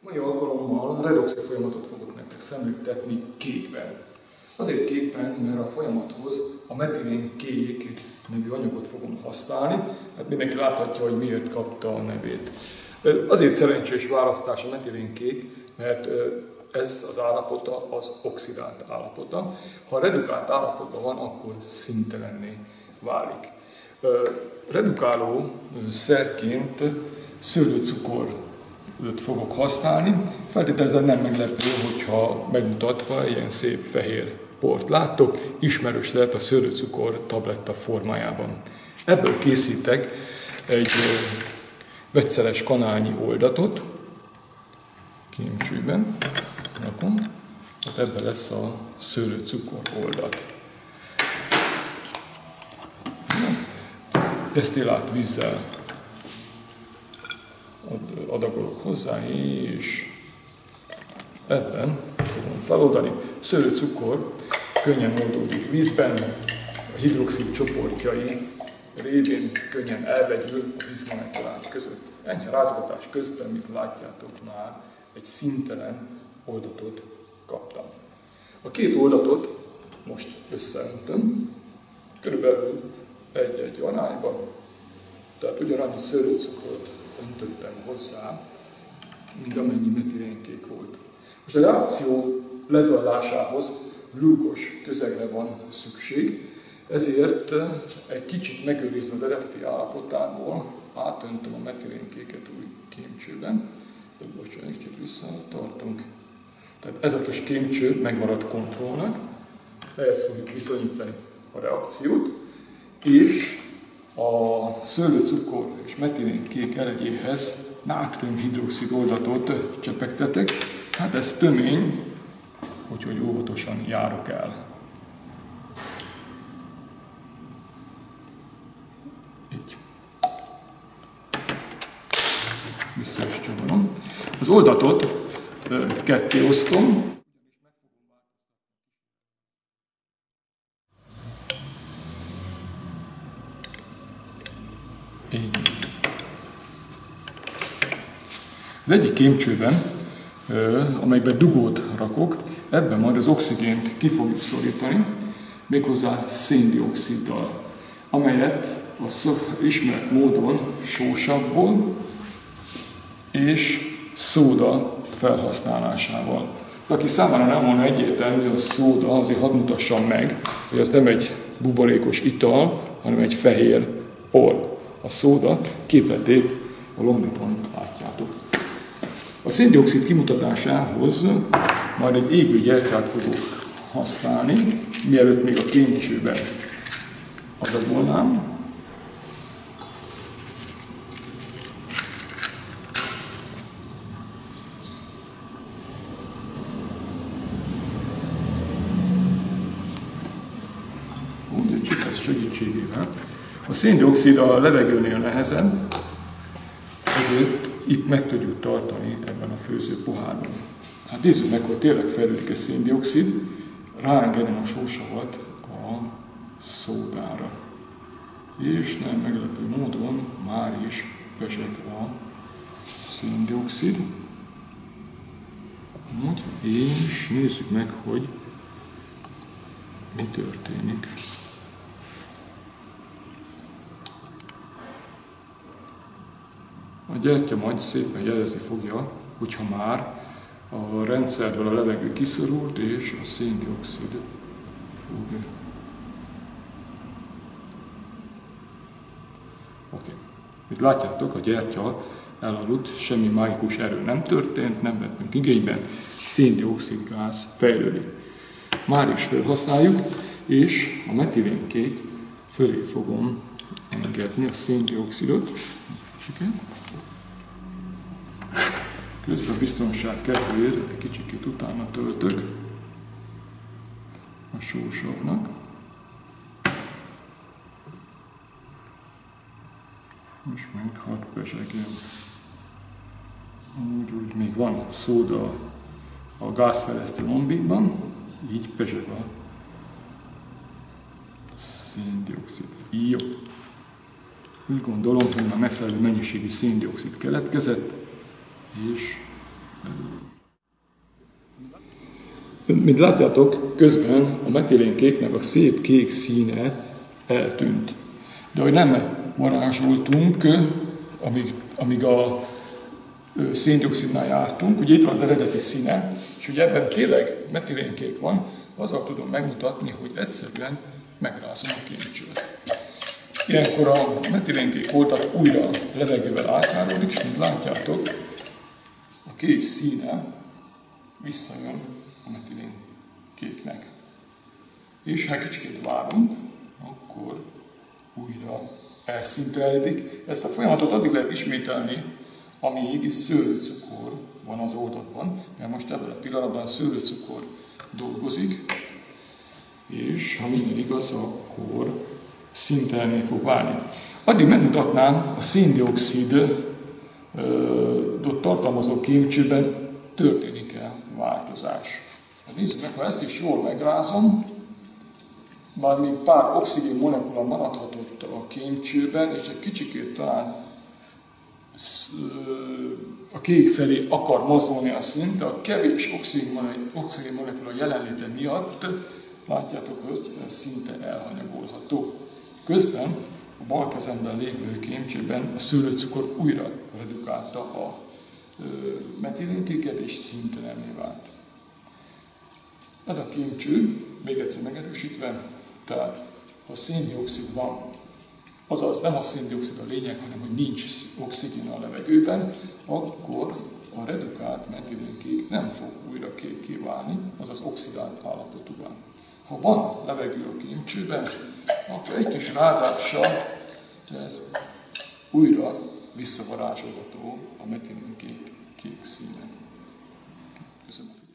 Mai alkalommal redoxi folyamatot fogok nektek szemléltetni kékben. Azért kékben, mert a folyamathoz a metilén kék nevű anyagot fogom használni. Hát mindenki láthatja, hogy miért kapta a nevét. Azért szerencsés választás a metilén kék, mert ez az állapota az oxidált állapota. Ha redukált állapotban van, akkor szintelenné válik. Redukáló szerként szőlőcukor fogok használni. Feltételezem nem meglepő, hogyha megmutatva ilyen szép fehér port láttok, ismerős lehet a szőlőcukor tabletta formájában. Ebből készítek egy vegyszeres kanálnyi oldatot, kémcsőben rakom, hát ebben lesz a szőlőcukor oldat. Desztillált vízzel adagolok hozzá, és ebben fogom feloldani. Szőlőcukor könnyen oldódik vízben, a hidroxid csoportjai révén könnyen elvegyül a vízmolekulák között. Ennyi rázgatás közben, mint látjátok már, egy szintelen oldatot kaptam. A két oldatot most összeöntöm, körülbelül egy-egy anályban, tehát ugyanannyi szőlőcukrot öntöttem hozzá, mint amennyi metilénkék volt. Most a reakció lezajlásához lúgos közegre van szükség, ezért egy kicsit megőrizve az eredeti állapotából átöntöm a metilénkéket új kémcsőben. De bocsánat, egy kicsit visszatartunk. Tehát ez a kis kémcső megmarad kontrollnak, ehhez fogjuk viszonyítani a reakciót, és a szőlőcukor és metilén kék eregyéhez nátriumhidroxid oldatot csepegtetek. Hát ez tömény, úgyhogy óvatosan járok el. Így. Vissza is csavarom. Az oldatot ketté osztom, Így. Az egyik kémcsőben, amelyben dugót rakok, ebben majd az oxigént ki fogjuk szorítani, méghozzá széndioksziddal, amelyet a ismert módon sósavból és szóda felhasználásával. Aki számára nem volna egyértelmű, hogy a szóda, azért hadd mutassam meg, hogy az nem egy buborékos ital, hanem egy fehér por a szóda képletét a lombikon látjátok. A széndiokszid kimutatásához majd egy égő gyertyát fogok használni, mielőtt még a kénycsőben adagolnám. Úgy, egy segítségével. A széndiokszid a levegőnél nehezebb, ezért itt meg tudjuk tartani ebben a főző pohárban. Hát nézzük meg, hogy tényleg fejlődik a széndiokszid, ráengedem a sósavat a szódára. És nem meglepő módon már is pesek a széndiokszid. És nézzük meg, hogy mi történik. A gyertya majd szépen jelezni fogja, hogyha már a rendszerből a levegő kiszorult, és a széndiokszid fog. Oké. Okay. Itt látjátok, a gyertya elaludt, semmi mágikus erő nem történt, nem vettünk igényben, széndiokszid gáz fejlődik. Már is felhasználjuk, és a metilénkék fölé fogom engedni a széndiokszidot. Okay. Közben biztonság kedvéért egy kicsikét utána töltök a sósavnak. Most meg hadd pesegjem. Úgy, úgy még van szóda a gázfeleztő lombikban, így peseg a széndiokszid. Jó. Úgy gondolom, hogy már megfelelő mennyiségű széndiokszid keletkezett, és Mint látjátok, közben a metilénkéknek a szép kék színe eltűnt. De hogy nem varázsoltunk, amíg, amíg a széndiokszidnál jártunk, ugye itt van az eredeti színe, és ugye ebben tényleg metilénkék van, azzal tudom megmutatni, hogy egyszerűen megrázom a kémcsőt. Ilyenkor a metilénkék voltak újra levegővel átjáródik, és mint látjátok, a kék színe visszajön a metilén kéknek. És ha kicsit várunk, akkor újra elszinteledik. Ezt a folyamatot addig lehet ismételni, amíg szőlőcukor van az oldatban, mert most ebben a pillanatban szőlőcukor dolgozik, és ha minden igaz, akkor szintelni fog válni. Addig megmutatnám a széndiokszidot tartalmazó kémcsőben történik-e változás. Nézzük meg, ha ezt is jól megrázom, már még pár oxigén molekula maradhatott a kémcsőben, és egy kicsikét talán a kék felé akar mozdulni a szint, de a kevés oxigén molekula jelenléte miatt látjátok, hogy szinte elhanyagolható. Közben a bal kezemben lévő kémcsőben a szőlőcukor újra redukálta a metilénkéket, és szintelené vált. Ez a kémcső, még egyszer megerősítve, tehát ha széndiokszid van, azaz nem a széndiokszid a lényeg, hanem hogy nincs oxigén a levegőben, akkor a redukált metilénkék nem fog újra kékké válni, azaz oxidált állapotúban. Ha van levegő a kémcsőben, akkor egy kis rázással ez újra visszavarázsolható a metilénkék kék színe. Köszönöm.